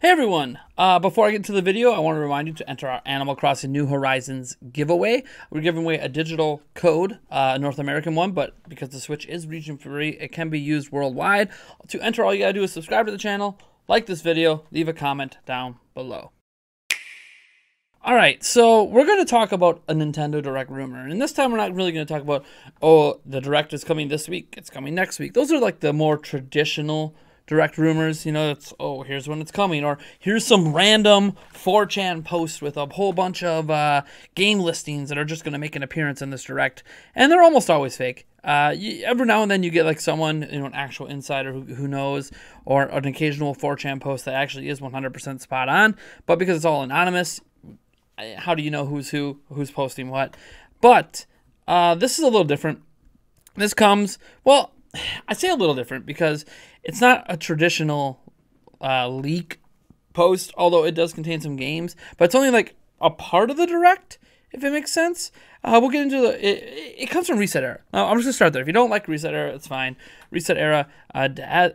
Hey everyone! Uh, before I get into the video, I want to remind you to enter our Animal Crossing New Horizons giveaway. We're giving away a digital code, uh, a North American one, but because the Switch is region free, it can be used worldwide. To enter, all you gotta do is subscribe to the channel, like this video, leave a comment down below. Alright, so we're going to talk about a Nintendo Direct rumor. And this time we're not really going to talk about, oh, the Direct is coming this week, it's coming next week. Those are like the more traditional direct rumors. You know, it's oh, here's when it's coming, or here's some random 4chan post with a whole bunch of uh, game listings that are just going to make an appearance in this direct, and they're almost always fake. Uh, you, every now and then you get like someone, you know, an actual insider who, who knows, or an occasional 4chan post that actually is 100% spot on. But because it's all anonymous, how do you know who's who, who's posting what? But uh, this is a little different. This comes, well, I say a little different because it's not a traditional uh, leak post, although it does contain some games, but it's only like a part of the direct, if it makes sense. Uh, we'll get into the. It, it comes from ResetEra. Now, I'm just gonna start there. If you don't like ResetEra, it's fine. ResetEra uh,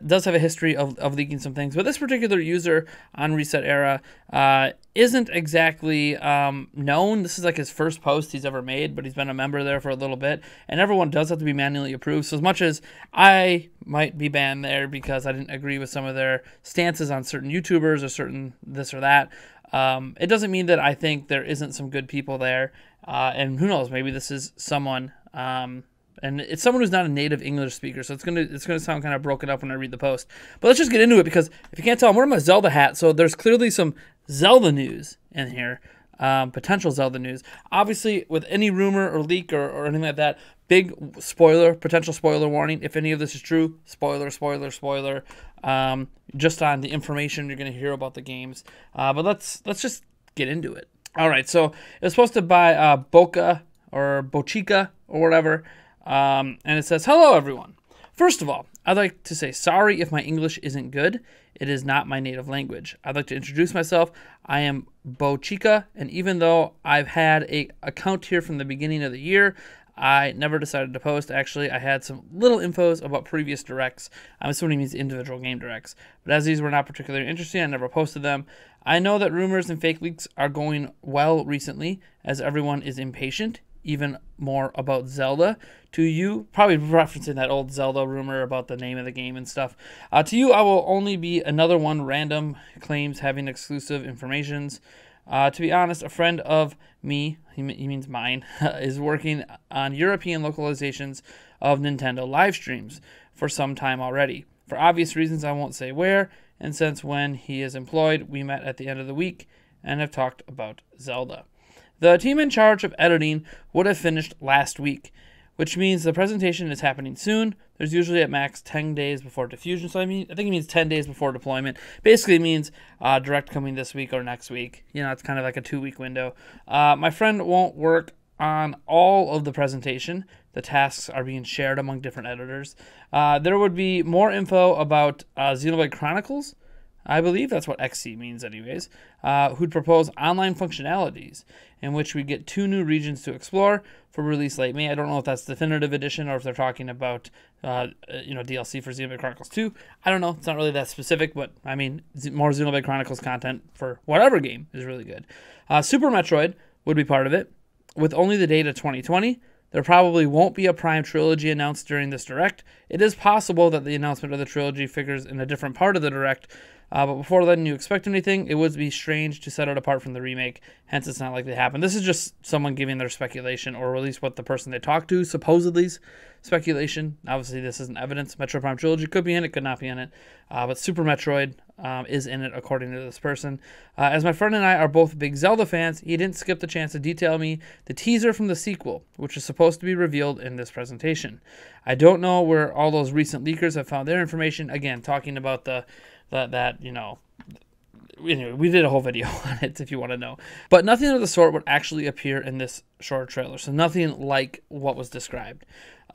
does have a history of, of leaking some things, but this particular user on ResetEra uh, isn't exactly um, known. This is like his first post he's ever made, but he's been a member there for a little bit, and everyone does have to be manually approved. So as much as I might be banned there because I didn't agree with some of their stances on certain YouTubers or certain this or that, um, it doesn't mean that I think there isn't some good people there. Uh, and who knows? Maybe this is someone, um, and it's someone who's not a native English speaker, so it's gonna it's gonna sound kind of broken up when I read the post. But let's just get into it because if you can't tell, I'm wearing my Zelda hat, so there's clearly some Zelda news in here, um, potential Zelda news. Obviously, with any rumor or leak or, or anything like that, big spoiler, potential spoiler warning. If any of this is true, spoiler, spoiler, spoiler. Um, just on the information you're going to hear about the games. Uh, but let's let's just get into it. All right, so it was supposed to buy uh, Boca or Bochica or whatever, um, and it says, "Hello, everyone. First of all, I'd like to say sorry if my English isn't good. It is not my native language. I'd like to introduce myself. I am Bochica, and even though I've had a account here from the beginning of the year, I never decided to post. Actually, I had some little infos about previous directs. I'm assuming he means individual game directs. But as these were not particularly interesting, I never posted them. I know that rumors and fake leaks are going well recently, as everyone is impatient, even more about Zelda. To you, probably referencing that old Zelda rumor about the name of the game and stuff. Uh, to you, I will only be another one random claims having exclusive informations. Uh, to be honest, a friend of me, he, he means mine, is working on European localizations of Nintendo live streams for some time already. For obvious reasons, I won't say where, and since when he is employed, we met at the end of the week and have talked about Zelda. The team in charge of editing would have finished last week, which means the presentation is happening soon. There's usually at max 10 days before diffusion, so I mean, I think it means 10 days before deployment. Basically, means uh, direct coming this week or next week. You know, it's kind of like a two week window. Uh, my friend won't work on all of the presentation. The tasks are being shared among different editors. Uh, there would be more info about uh, Xenoblade Chronicles. I believe that's what XC means, anyways. Uh, who'd propose online functionalities in which we get two new regions to explore for release late May. I don't know if that's definitive edition or if they're talking about uh, you know DLC for Xenoblade Chronicles 2. I don't know. It's not really that specific, but I mean more Xenoblade Chronicles content for whatever game is really good. Uh, Super Metroid would be part of it, with only the date of 2020. There probably won't be a Prime trilogy announced during this direct. It is possible that the announcement of the trilogy figures in a different part of the direct, uh, but before letting you expect anything, it would be strange to set it apart from the remake. Hence, it's not likely to happen. This is just someone giving their speculation, or at least what the person they talked to supposedly's speculation. Obviously, this isn't evidence. Metroid Prime Trilogy could be in it, could not be in it. Uh, but Super Metroid um, is in it, according to this person. Uh, as my friend and I are both big Zelda fans, he didn't skip the chance to detail me the teaser from the sequel, which is supposed to be revealed in this presentation. I don't know where all those recent leakers have found their information. Again, talking about the that that you know anyway, we did a whole video on it if you want to know. But nothing of the sort would actually appear in this short trailer. So nothing like what was described.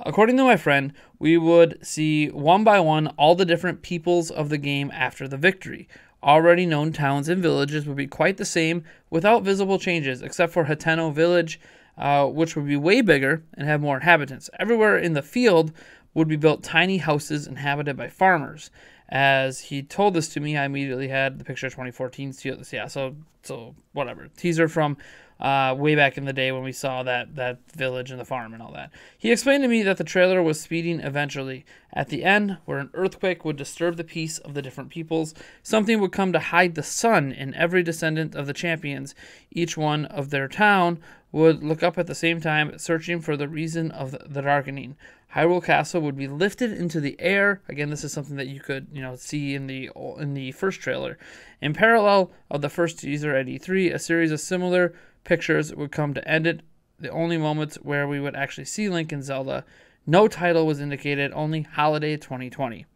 According to my friend, we would see one by one all the different peoples of the game after the victory. Already known towns and villages would be quite the same without visible changes, except for Hateno Village, uh, which would be way bigger and have more inhabitants. Everywhere in the field would be built tiny houses inhabited by farmers. As he told this to me, I immediately had the picture of 2014. Yeah, so so whatever teaser from uh, way back in the day when we saw that that village and the farm and all that. He explained to me that the trailer was speeding eventually. At the end, where an earthquake would disturb the peace of the different peoples, something would come to hide the sun, and every descendant of the champions, each one of their town, would look up at the same time, searching for the reason of the darkening. Hyrule Castle would be lifted into the air. Again, this is something that you could, you know, see in the in the first trailer. In parallel of the first teaser at E3, a series of similar pictures would come to end it. The only moments where we would actually see Link and Zelda. No title was indicated, only Holiday 2020.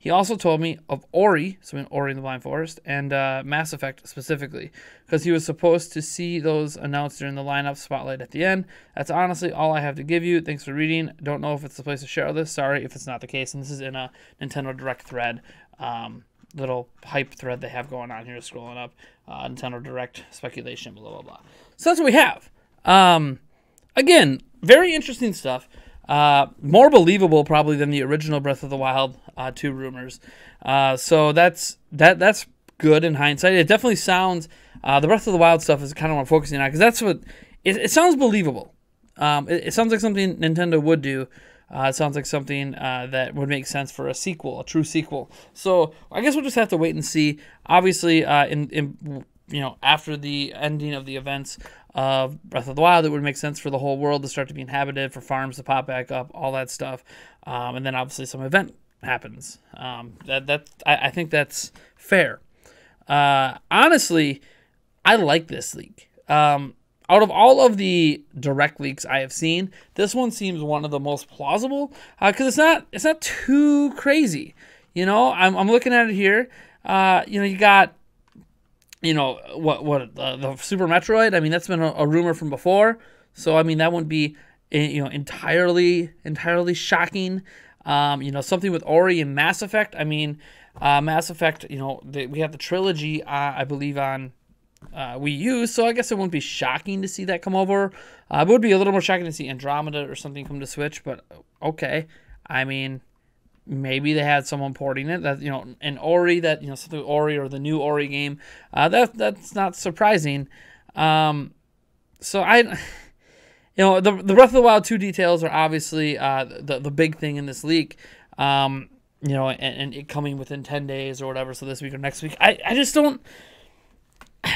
He also told me of Ori, so in Ori and the Blind Forest, and uh, Mass Effect specifically, because he was supposed to see those announced during the lineup spotlight at the end. That's honestly all I have to give you. Thanks for reading. Don't know if it's the place to share this. Sorry if it's not the case. And this is in a Nintendo Direct thread, um, little hype thread they have going on here, scrolling up. Uh, Nintendo Direct speculation, blah blah blah. So that's what we have. Um, again, very interesting stuff. Uh, more believable probably than the original Breath of the Wild uh, two rumors. Uh, so that's that that's good in hindsight. It definitely sounds uh, the Breath of the Wild stuff is kind of what I'm focusing on because that's what it, it, sounds believable. Um, it, it, sounds like something Nintendo would do. Uh, it sounds like something uh, that would make sense for a sequel, a true sequel. So I guess we'll just have to wait and see. Obviously, in, in you know after the ending of the events of Breath of the Wild, it would make sense for the whole world to start to be inhabited, for farms to pop back up, all that stuff, um, and then obviously some event happens. Um, that that I, I, think that's fair. Uh, honestly, I like this leak. Um, out of all of the direct leaks I have seen, this one seems one of the most plausible because uh, it's not it's not too crazy. You know, I'm, I'm looking at it here. Uh, you know, you got you know what what uh, the Super Metroid. I mean, that's been a, a, rumor from before. So I mean, that wouldn't be eh, you know entirely entirely shocking. Um, you know, something with Ori and Mass Effect. I mean, uh, Mass Effect. You know, the, we have the trilogy. Uh, I believe on uh, Wii U. So I guess it wouldn't be shocking to see that come over. Uh, it would be a little more shocking to see Andromeda or something come to Switch. But okay, I mean, maybe they had someone porting it that you know an Ori that you know something Ori or the new Ori game. Uh, that that's not surprising. Um, so I, you know, the the Breath of the Wild two details are obviously uh, the the big thing in this leak. Um, you know, and, and, it coming within ten days or whatever. So this week or next week. I I just don't.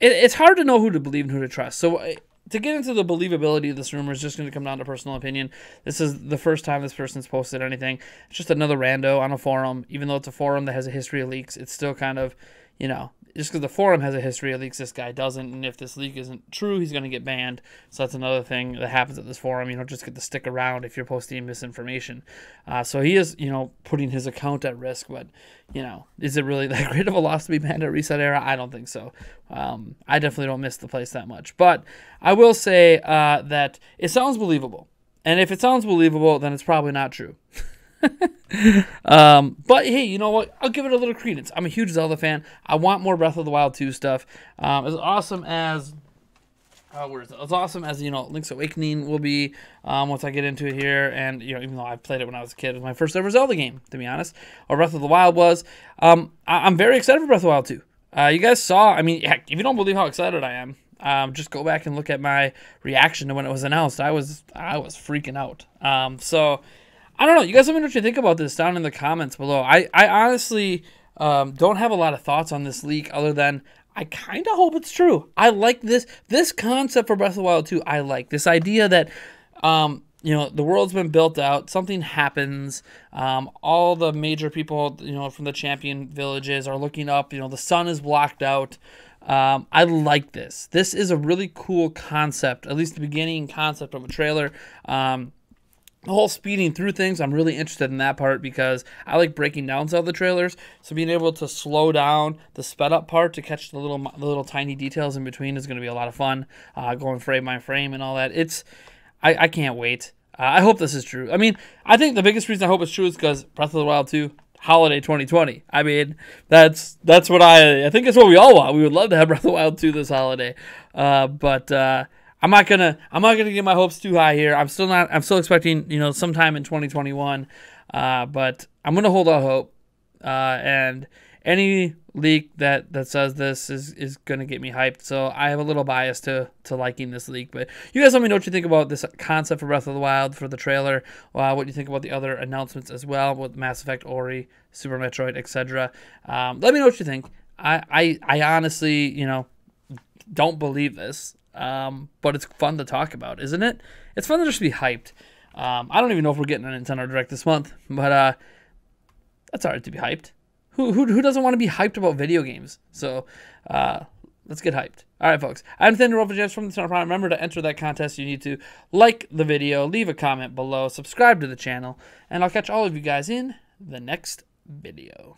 It, it's hard to know who to believe and who to trust. So to get into the believability of this rumor is just going to come down to personal opinion. This is the first time this person's posted anything. It's just another rando on a forum. Even though it's a forum that has a history of leaks, it's still kind of, you know, just because the forum has a history of leaks, this guy doesn't. And if this leak isn't true, he's going to get banned. So that's another thing that happens at this forum. You don't just get to stick around if you're posting misinformation. Uh, so he is, you know, putting his account at risk. But, you know, is it really that great of a loss to be banned at ResetEra? I don't think so. Um, I definitely don't miss the place that much. But I will say uh, that it sounds believable. And if it sounds believable, then it's probably not true. um, but hey, you know what? I'll give it a little credence. I'm a huge Zelda fan. I want more Breath of the Wild 2 stuff. Um, as awesome as uh, where is it? As awesome as you know, Link's Awakening will be um, once I get into it here, and you know, even though I played it when I was a kid, it was my first ever Zelda game, to be honest, or Breath of the Wild was. Um, I- am very excited for Breath of the Wild 2. Uh, you guys saw, I mean, heck, if you don't believe how excited I am, um, just go back and look at my reaction to when it was announced. I was I was freaking out. Um, so I don't know. You guys let me know what you think about this down in the comments below. I, I honestly um, don't have a lot of thoughts on this leak other than I kind of hope it's true. I like this this concept for Breath of the Wild 2. I like this idea that um, you know the world's been built out something happens um, all the major people you know from the champion villages are looking up you know the sun is blocked out um, i like this this is a really cool concept at least the beginning concept of a trailer um, the whole speeding through things, I'm really interested in that part because I like breaking down some of the trailers. So being able to slow down the sped up part to catch the little the little tiny details in between is going to be a lot of fun. Uh, going frame by frame and all that. It's I, I can't wait. Uh, I hope this is true. I mean, I think the biggest reason I hope it's true is because Breath of the Wild 2 holiday 2020. I mean, that's that's what I I think it's what we all want. We would love to have Breath of the Wild 2 this holiday. Uh, but uh, I'm not gonna I'm not gonna get my hopes too high here. I'm still not I'm still expecting you know sometime in 2021, uh, but I'm gonna hold out hope. uh, and any leak that that says this is is gonna get me hyped. So I have a little bias to to liking this leak. But you guys let me know what you think about this concept for Breath of the Wild for the trailer. Uh, what you think about the other announcements as well with Mass Effect, Ori, Super Metroid, etc. Um, let me know what you think. I, I I honestly you know don't believe this, um, but it's fun to talk about, isn't it? It's fun to just be hyped. Um, I don't even know if we're getting a Nintendo Direct this month, but uh, that's alright to be hyped. Who, who, who doesn't want to be hyped about video games? So uh, let's get hyped. All right, folks. I'm Thunder Wolf Jams from Nintendo Prime. Remember to enter that contest. You need to like the video, leave a comment below, subscribe to the channel, and I'll catch all of you guys in the next video.